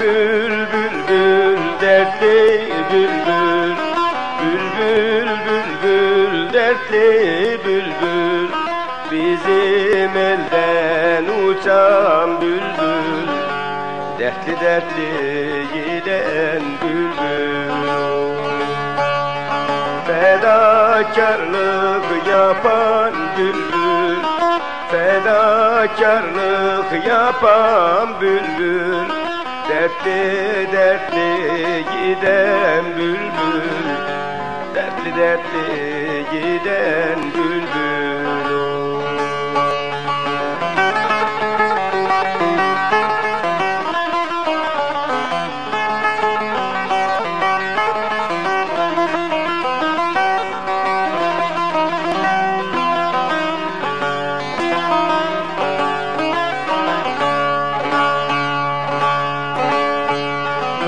Bülbül bülbül dertli bülbül. Bülbül bülbül dertli bülbül. Bizim elden uçan bülbül. Dertli dertli giden bülbül. Fedakarlık yapan bülbül. Fedakarlık yapan bülbül Dertli dertli giden bülbül. Dertli dertli giden bülbül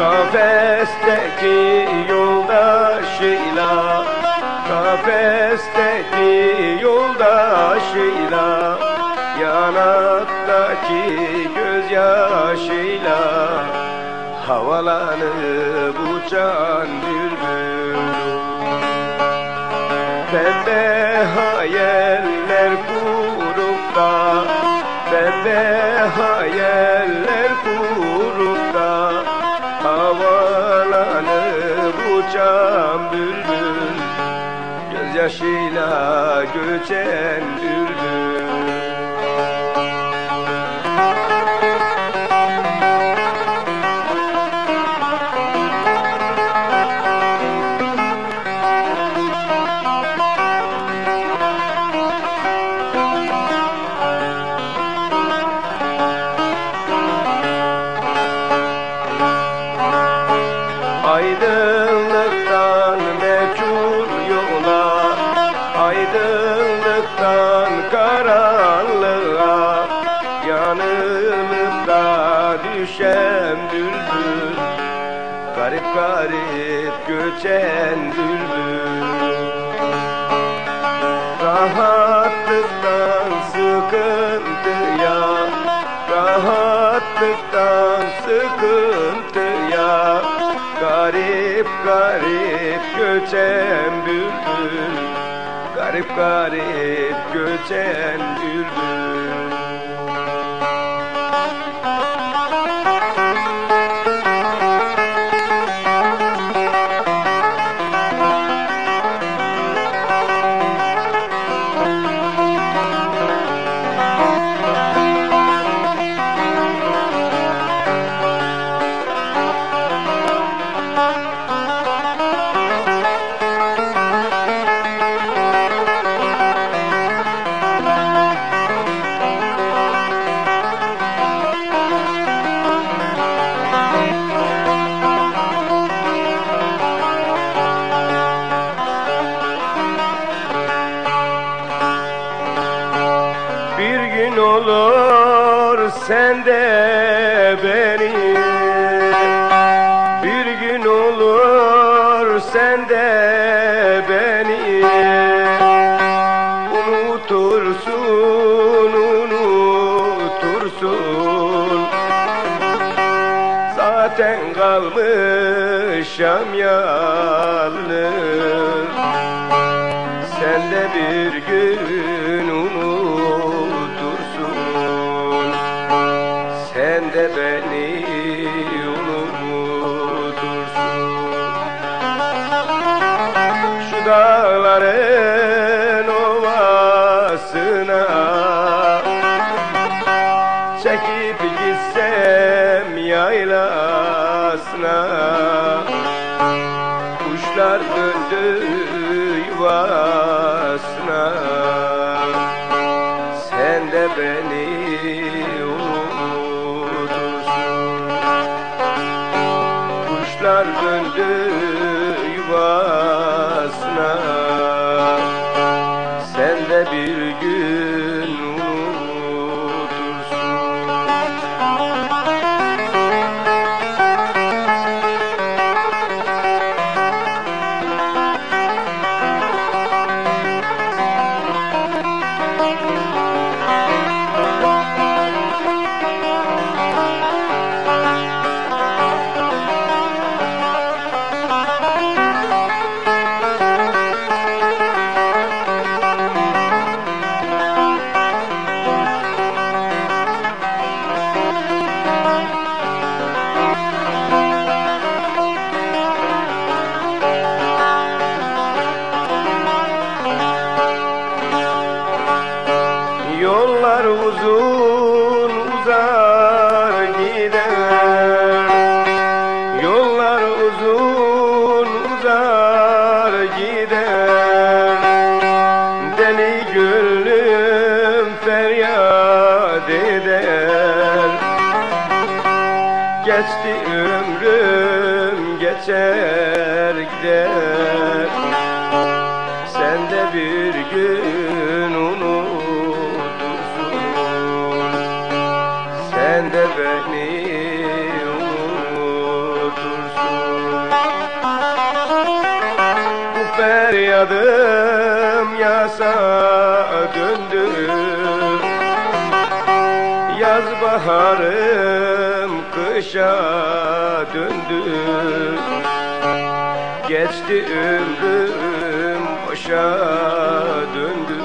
Kafesteki yoldaşıyla Kafesteki yoldaşıyla Yanaktaki gözyaşıyla Havalanıp uçan bülbül Pembe hayaller kurup da Pembe hayaller kurup uçan bülbül Gözyaşıyla göçen bülbül bülbül Garip garip göçen bülbül Rahatlıktan sıkıntıya Rahatlıktan sıkıntıya Garip garip göçen bülbül Garip garip göçen bülbül sen de beni. Bir gün olur sen de beni. Unutursun, unutursun. Zaten kalmışam yalnız. Sen de bir gün dağların ovasına. Çekip gitsem yaylasına. Kuşlar döndü yuvasına. Sen de beni unutursun. Kuşlar döndü gider Deli gönlüm feryat eder. Geçti ömrüm geçer gider. Sen de bir gün unutursun. Sen de beni feryadım yasa döndü. Yaz baharım kışa döndü. Geçti ömrüm boşa döndü.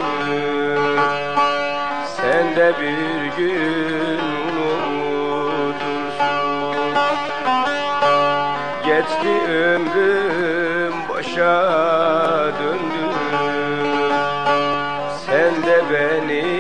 Sen de bir gün unutursun Geçti ömrüm beni